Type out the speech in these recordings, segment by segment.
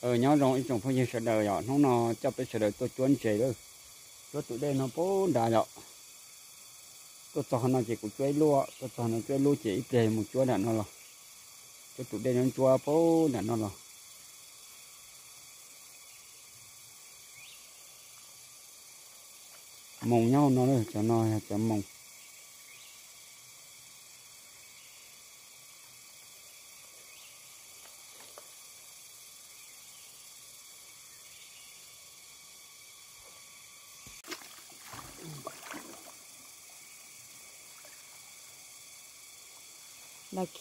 ờ nhau rồi ít trong phong như sờ đời ạ nó nó cho cái sờ đời tôi chuẩn chế rồi tôi tụi đây nó bố đà rồi, tôi cho nó chỉ của chơi lúa. Tôi cho nó chơi lúa chỉ để một chúa là nó rồi. Tôi tụi đây nó chúa bố là nó rồi. Mong nhau nó rồi cho nó cho mong.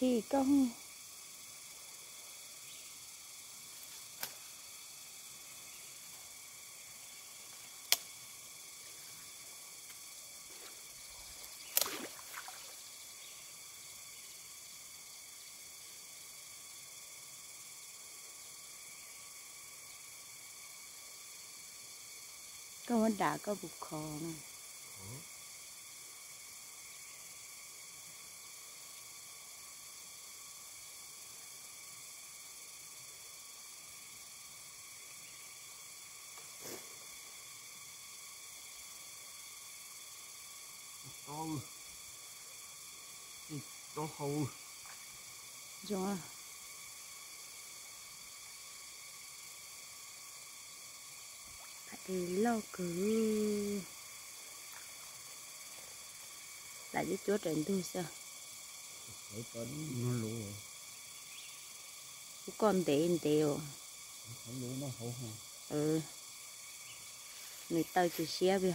Kỳ công. Có vấn đã có bục to hầu. Rồi phải lo cứ. Lại với chúa trên tôi sao? Thấy con nó lú con để đều. Nó lú nó hầu hầu ừ. Người ta chỉ xe bây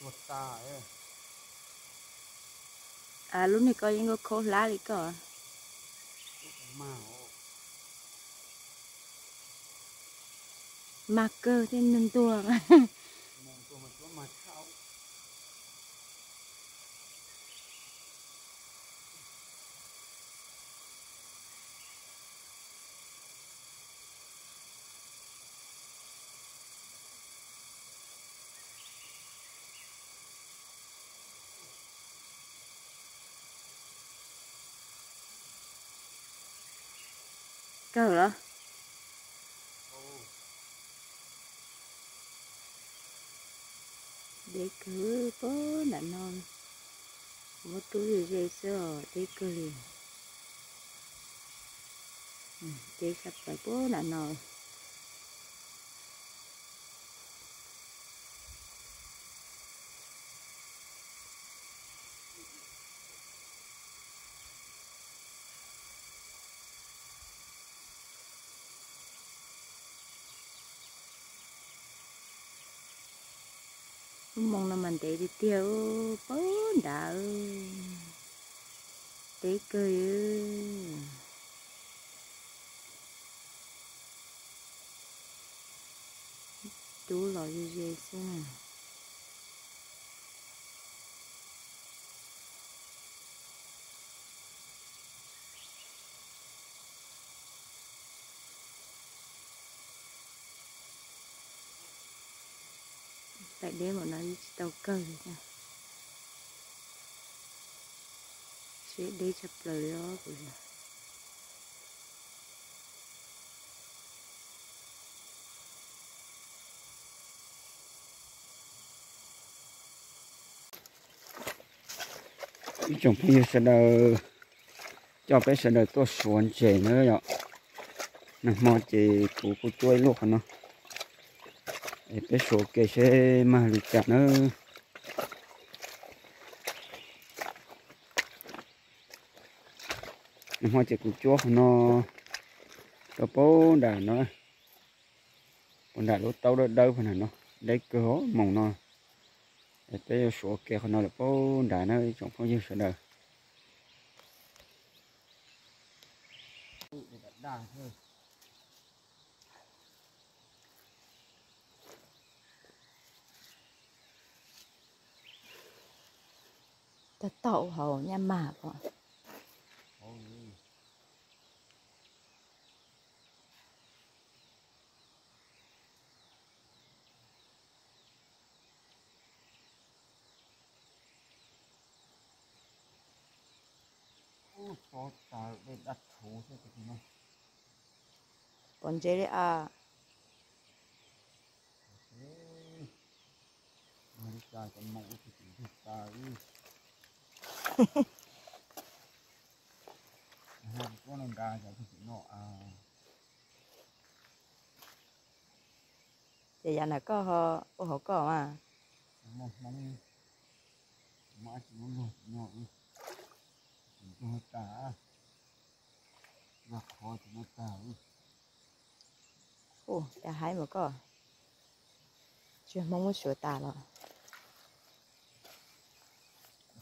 một ta ấy. À lúc này coi những cái khô lá đi có mà cơ thêm nâng tua mà mong tôi mà tôi mà sao cơ đó. Để cứ bố là non. Một túi dây sơ để cứ liền. Ừ, để sắp phải bố là non mong là mình để đi tiêu. Bố đạo để cười. Chú lo như vậy xem tại đêm bọn nó đi tàu cờ nha sẽ đi chập lời đó của nhà chồng bây giờ sẽ đợi cho cái sẽ đợi tôi xuống chế nữa nhở. Nè, mò chế của cô chuối luôn nó? Để cái số cái sẽ mà được chặt nữa nè mò nó cái bố đà nó. Bọn đà lúc tàu đó đâu phần nó. Đấy cơ hố mỏng nó. Để tới số kia không nói là bố đà nó trong phong dương sở đời đà thôi. Tậu hầu nha, mà bọn còn ta để chế đấy à. Mà đi ra cái mẫu ta đi con nó ra cho thì nó à thì giờ này có họ ô họ có mà mong mong mà chỉ muốn một nhỏ đi nó ta khó thì nó ta ô đã hái mà có. Chưa mong muốn sửa tà rồi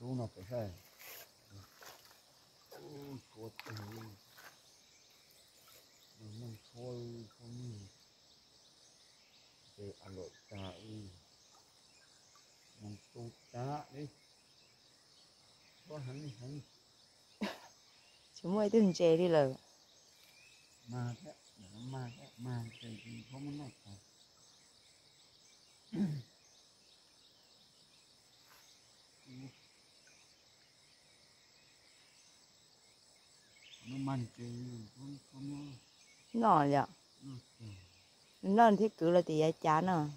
tập vận động thì nó đi nhưng mà cứ có tôi chốt bớt tờ có lợi nè chị à chúa quá chú nó phải sai chúa từ mình thôi không để ăn lộn ta đi mình tu ta đi có hắn đi hắn chúng mới từng chè đi lời mà thế mà thế mà thì thì không muốn nói nó vậy à? nó nó thiết cứ là thì chán à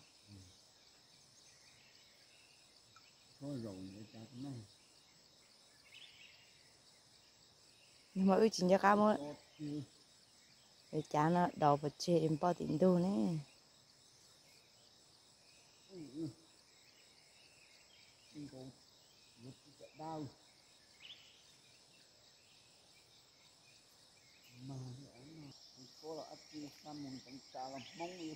nhưng mà ước chính cho cá mới để chán nó đầu vật chế em bao tiền đô nè. đau mà nó nó có là ắt chi muốn cha làm mong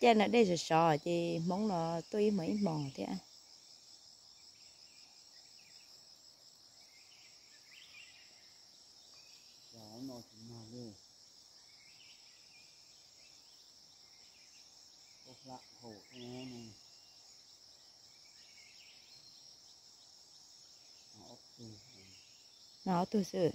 trên là đây rồi sò thì món nó tuy mấy mò thế à Đó, nó chỉ mà về có lạ khổ cho nó này nó ốc từ nó tôi sự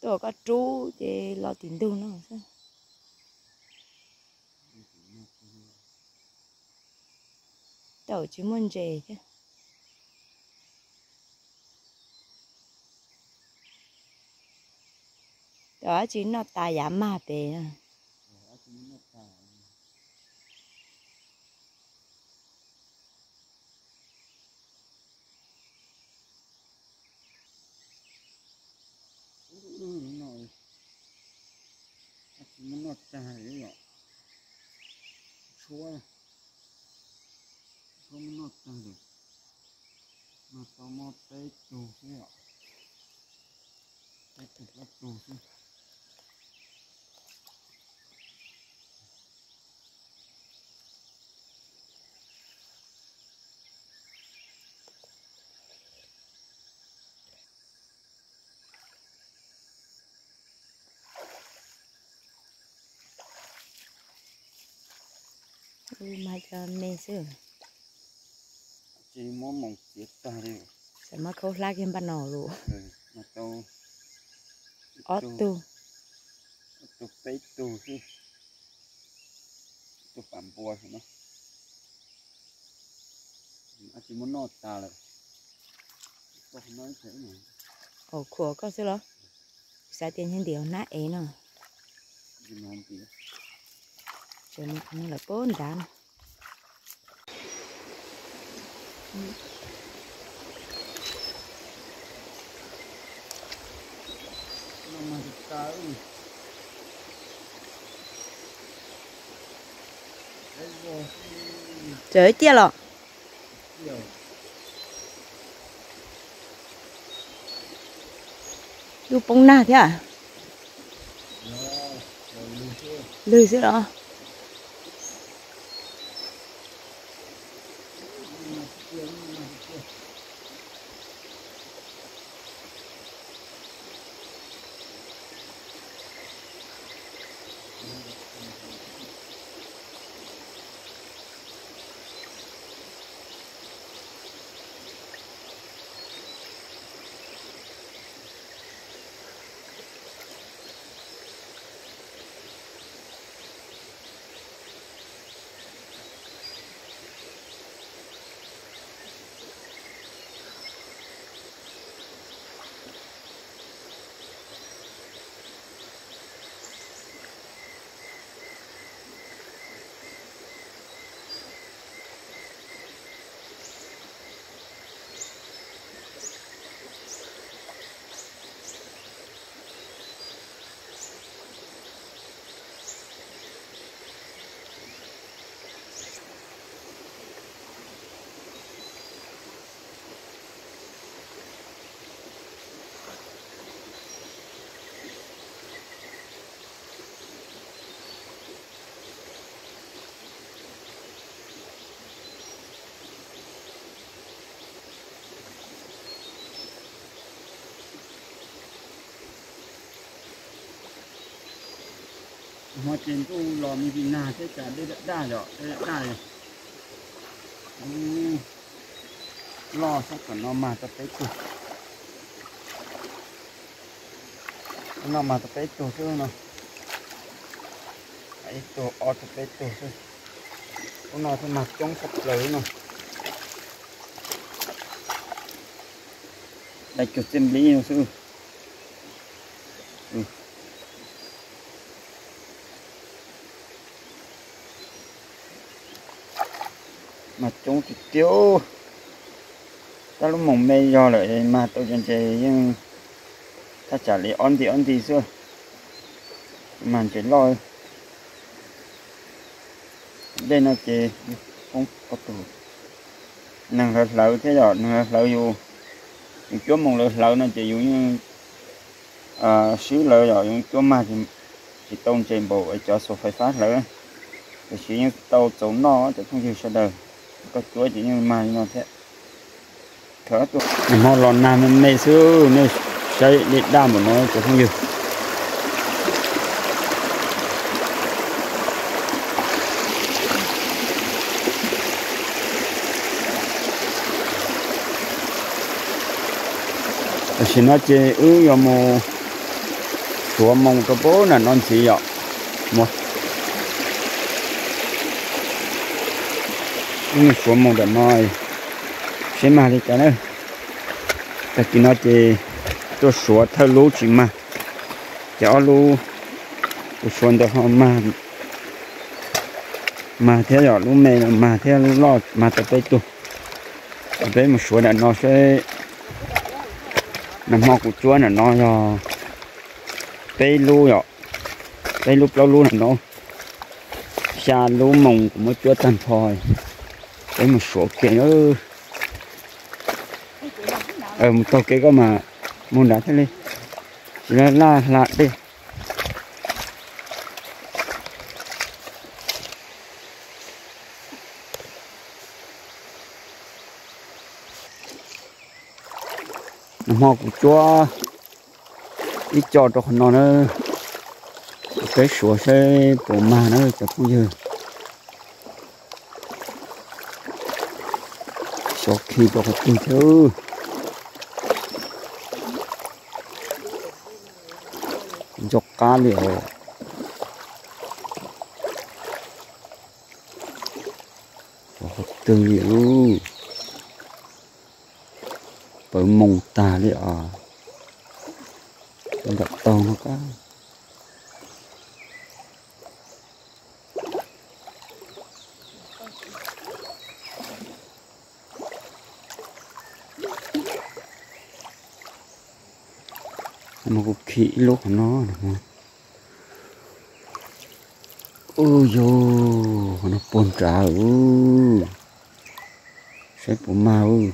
tôi có chú thì lo tiền đâu nó sao? Chỉ tàu chỉ muốn về chứ. Đó, chỉ nó tài giảm mà về à đó chỉ nó tà ừ nó chỉ nó tà đấy ạ chúa không nó tà được mà tao mò tay tù thế ạ tay thật là tù thế Ừ, mà cho mẹ sư chỉ muốn mong chết ta đi sẽ mà khâu lá cái bàn nổ luôn mà tao ót tu tu tay tu chứ. Tu phạm bùa thì nó? À chỉ muốn nọ ta là có nói thế này ồ khổ có xí lo. Sao tiền nhân điều nát ấy nè gì mà không biết cho nên không là bốn đạn. nó mà rồi trời tiếc lọ du bông na thế à lười dữ đó. Mà trên tu lò mi đi na thế cả đây đã đa rồi đây đã đa rồi lò lo cả nó mà tập tới tu nó mà tập tới tu chứ, nó. Ấy tu ở tập tới tu chứ. Con nó thì mặt trong sập lưỡi nó. Đây chuột xem lý nó sư. Mà chúng thì tiêu ta lúc mong mê do lại mà tôi chân chơi nhưng ta trả lý on thì on thì xưa. Mà chỉ lo. Đây nó chỉ không có tù nàng hợp lậu thế rồi nàng hợp lậu dù. Chúa mong lậu lậu nó chỉ dù như à xứ lậu rồi những chúa mà thì chỉ tôn trên bộ ở cho số phải phát lỡ. Thì chỉ như tàu chống nó thì không chịu sao đời có chúa chỉ như mà nó thế. Thở tôi. Mà lon nam mình mê xứ nên xây đi đa một nó cũng không được chỉ nó chỉ ư yo mò chúa mong cái bố là non chỉ yo một nhưng của một đợt nói sẽ mà đi cả nữa. Tại vì nó chỉ tôi sửa theo lũ chỉ mà. Cho lũ tôi xuân được họ mà. Mà theo dõi lũ mẹ, mà theo lũ lo, mà tập tới tôi tới một số đợt nó sẽ nằm họ của chúa là nó cho tây lu rồi. Tây lúc lâu lu là nó. Xa lu mông của một chúa tan thôi cái một số kia nữa ở ờ, một tàu cái có mà muốn đá thế đi là là la đi Mò của chúa ít cho cho nó nó cái sủa xe của mà nó chả cũng như 좋게 khi cho cái tiền chứ cá bởi mông ta đi à gặp tàu nó cá nó có khí lúc của nó đúng không? Ôi yo nó bồn trả ư. Sẽ bố ma ư.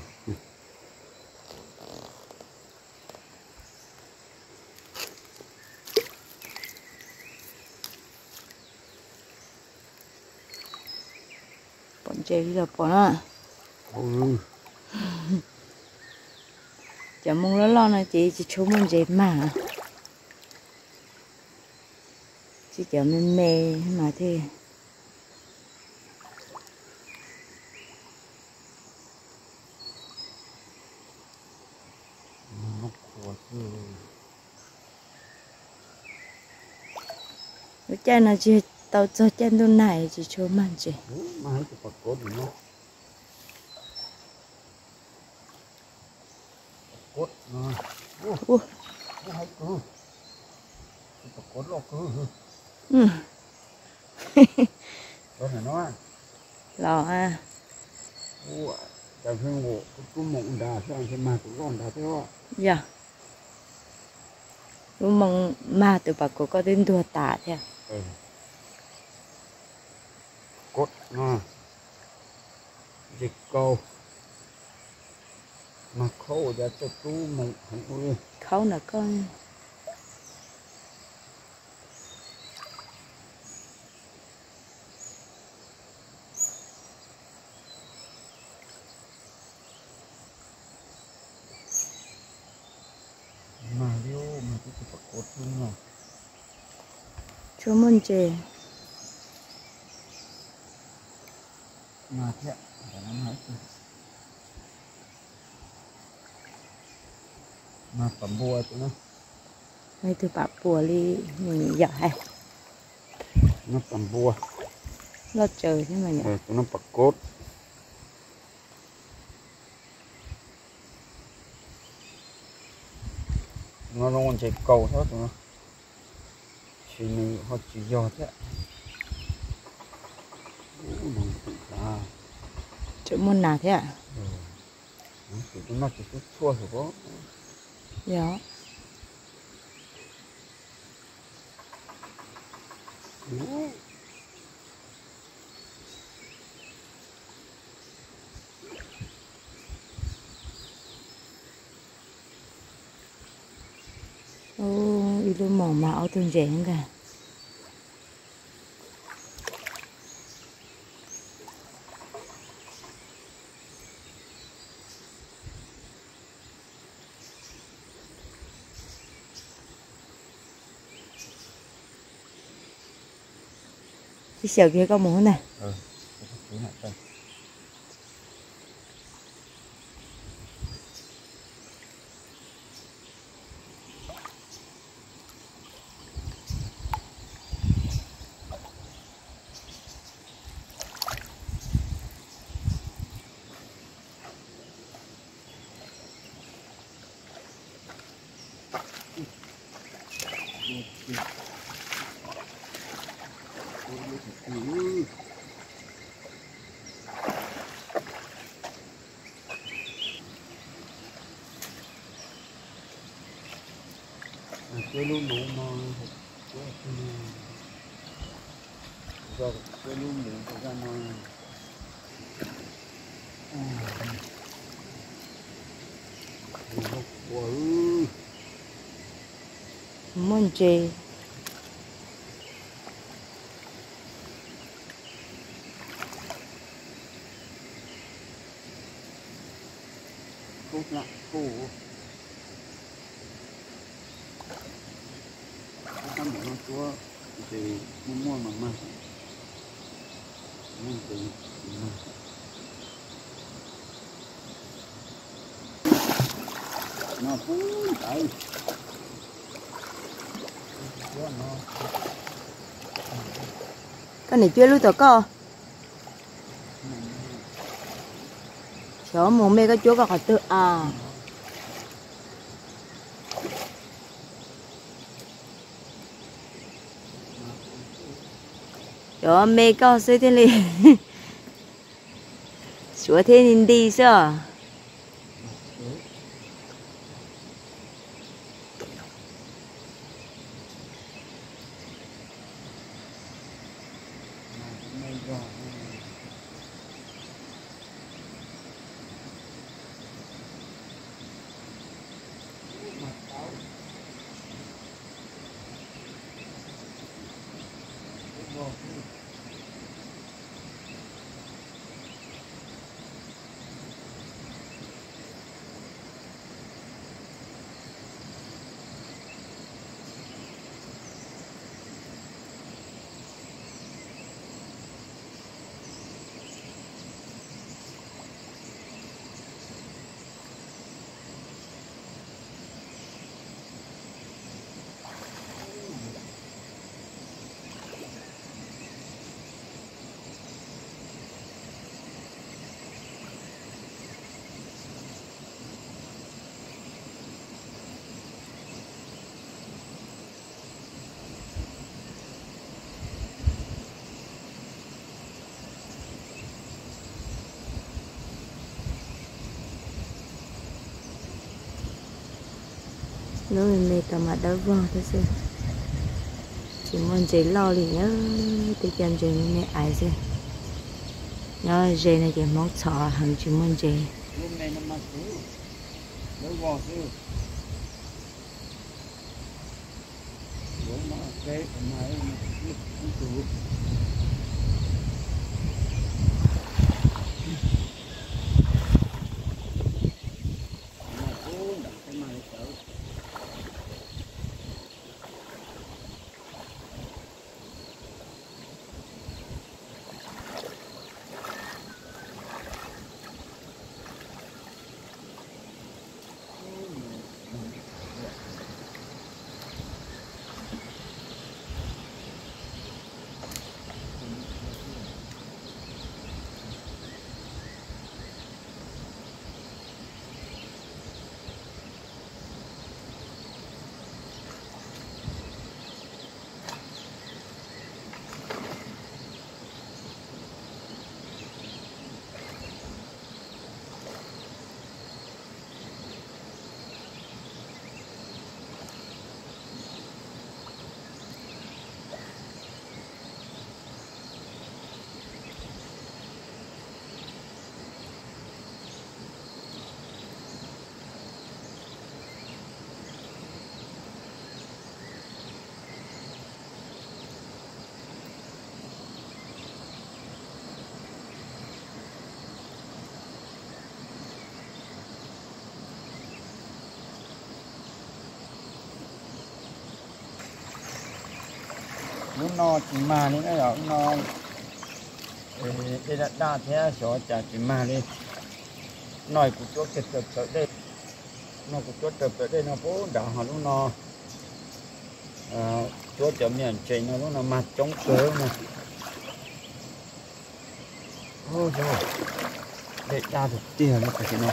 Bọn trẻ đi gặp bọn à ừ chả mong nó lo này chị chị chú mình dễ mà. Chị chả mình mê, mà thế. Cái chân nó chị tao cho chân tôi này chị chú mình chị. Mà hết cái bạc cốt gì nó cốt nó Ủa. nó hay cứ cái bạc cốt lo cứ ừ đó là nó lò à ủa tại vì ngộ cái mộng đà sang cái mà cũng còn đà theo dạ lúc mong mà từ bà cô có đến đùa tả thế à? ừ cốt nó dịch câu mà khâu ra cho chú mộng không ơi khâu là con. Mà điêu mà cái cái bạc cốt luôn mà. Chú mình chị mà thế phải nó nói chứ mà phẩm bùa tụi nó. Mấy từ bà bùa đi mình hay nó phẩm bùa. Lo trời thế mà nhỉ? Rồi tụi nó bạc cốt. Nó nó còn chạy cầu thôi tụi nó. Chỉ mình họ chỉ do thế chú mình nào thế ạ? Ừ. Tụi nó chỉ rồi có dạ. Ô đi luôn mỏng mà áo thường rẻ cả. Cái sẹo kia có muốn này À, chơi luôn đủ mà chơi luôn đủ thời gian mà Wow. muốn chê Cốt lại cổ Tâm của nó chúa. Thì mua mua mà mà Mua từ mà Nó phú tại Chúa cái này chưa lưu tổ co? Chỗ mồm mê cái chỗ có khỏi tự à cho mẹ cao suy thế này chúa thế nên đi nó mẹ tao mà đỡ vò thế sự. Chỉ muốn chỉ lo thì nhớ tôi chăm chỉ mẹ ai chứ nhớ dê này chỉ muốn sợ hàng chỉ muốn dê lúc này nó chỉ mà cái nó tụ nó. Nó đây là đa thế số chả chỉ mà đi nói của chỗ kịch tập tới đây. Nó của chỗ tập tới đây, nó phố đã họ lúc nó. À, chỗ chợ miền chạy nó lúc nó mặt chống cớ mà ôi trời để ra được tiền nó phải nó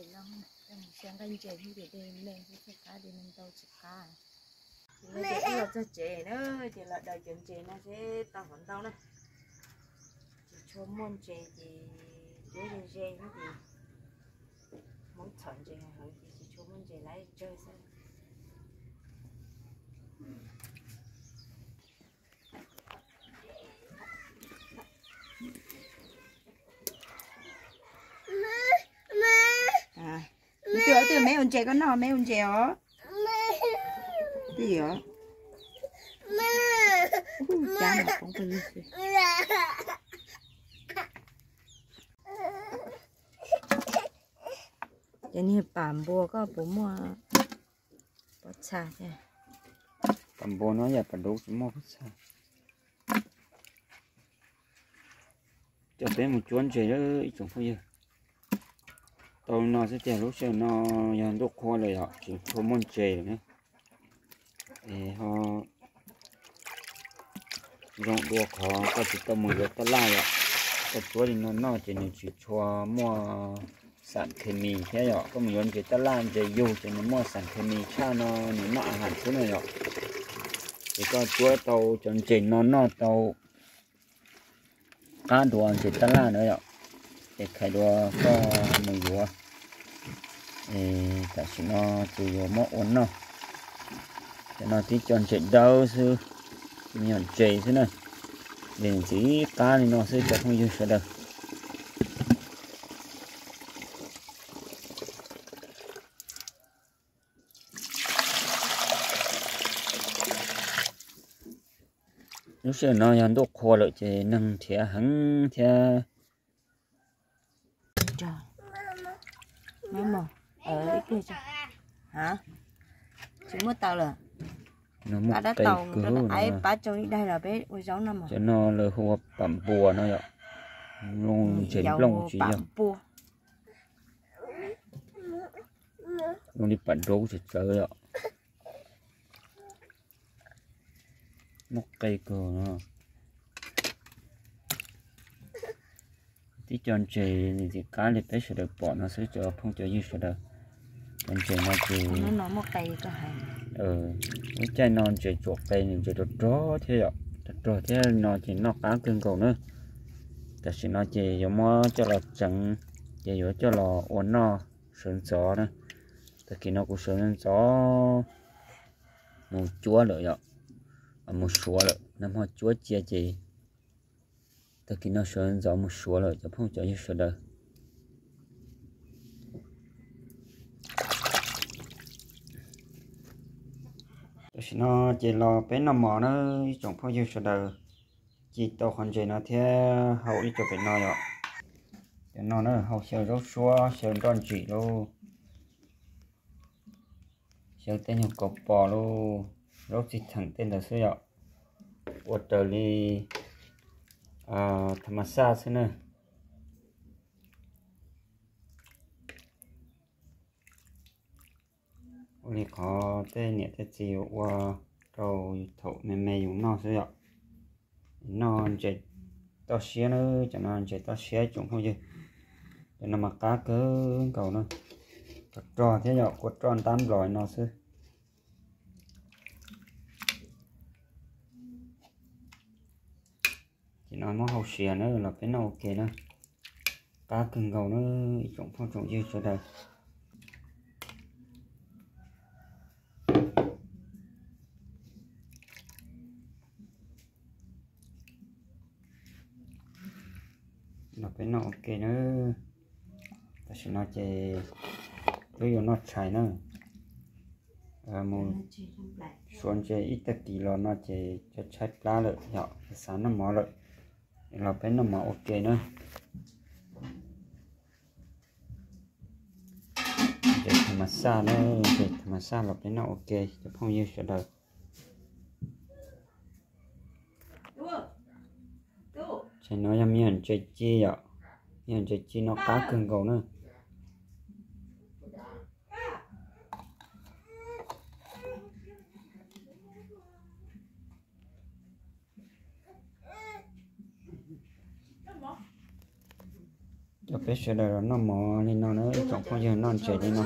phải để lòng xem cái trẻ như để đêm lên thì phải cá đi mình tàu chụp cá thì là là cho trẻ nữa thì là đời chuyện trẻ nó sẽ tao vẫn tao nữa chỉ cho môn trẻ thì để để trẻ nó thì muốn chọn trẻ hay thì chỉ cho môn trẻ lại chơi xem à tiểu tiểu mấy con trẻ con nào mấy con trẻ ó tiểu cha mà không có gì giờ này bản bùa có bố mua bó trà chứ tầm bùa nó giờ phải đủ chỉ một phút sao cho bé một chuốn chơi đó ít chồng thôi tôi nó sẽ chơi lúc sau nó giờ đốt khoa rồi họ chỉ có món chè nữa thì họ rong đua khó có chỉ tao mười ta lại ạ. Cái chỗ thì nó nó chỉ nên chỉ cho mua sản khemi thế ạ. Có một cái ta làm để dùng cho nó mua sản khemi cha nó nó nọ hẳn thế này ạ. Thì có chỗ tàu chọn trình nó nó tàu, cá đùa chỉ ta làm nữa ạ để khai đua có một đùa thì tại chỉ nó chỉ có mỗi ổn nó cho nó tí chọn chạy đâu sư? Nhọn chạy thế này để chỉ cá thì nó sẽ không dư sợ đâu lúc xưa nó nhận độ khô lợi chế năng thẻ hẳn thẻ mấy mò ở cái kia chứ hả? Chỉ mua tàu là nó một tàu cứ là ai nó bà cho đi đây là bé ôi giống năm mà. Cho nó là hoa bẩm bùa nó vậy luôn trên lông chỉ bạm vậy bùa. Luôn đi bận rú thì chơi vậy một cây cờ nó tí chọn chè thì cá thì phải sửa được bỏ nó sẽ cho không cho dư sửa được chọn chè nó chỉ nó nó một cây cơ hay ừ cái chè non chè chuột cây thì chè được rõ thế ạ đốt rõ thế nó chỉ nó cá cưng cầu nữa ta sẽ nó chè giống mơ cho là chẳng chè giống cho là uốn nó sơn gió nữa ta kia nó cũng sơn gió một chúa lợi ạ một số lợi năm hoa chúa chia chè ta kỹ năng sơn gió một số lợi cho không cho như sợ đời chỉ nó chỉ lo bé nó mỏ nó chẳng phải như sợ đời chỉ tàu hoàn chỉ nó, thế hậu đi cho bé nó rồi. Cho nó nó hậu sợ rốt xua sợ đòn chỉ luôn sợ tên nhiều cọp bò luôn rốt chỉ thẳng tên là sao rồi water li tham sa thế này uli có nhẹ tên chiều qua rồi thổ mẹ mẹ dùng nó sao ạ. Nó chạy tao xé nữa, cho nó chạy tao xé chúng không chứ. Nó mặc cá cớ, cầu nó. Cắt tròn thế nhở quất tròn tám rồi nó sư chỉ nói nó hậu xé nữa là cái nào ok nữa cá cưng cầu nó chúng không chúng gì cho đây nó cái nó ok nữa ta sẽ nói chơi bây giờ nó chạy nữa à một xuống chơi ít tất kỳ lo nó chơi cho chạy lá lợi nhỏ sáng nó mỏ lợi là cái nó mỏ ok nữa mà xa đấy thì mà xa lọc đến nó ok cho phong như sẽ đời chỉ nói cho miền chơi chi ạ? Miền chơi chi nó cá cưng cầu nữa cho bé sẽ đời nó mò lên nó nữa trong phong như non chạy lên nó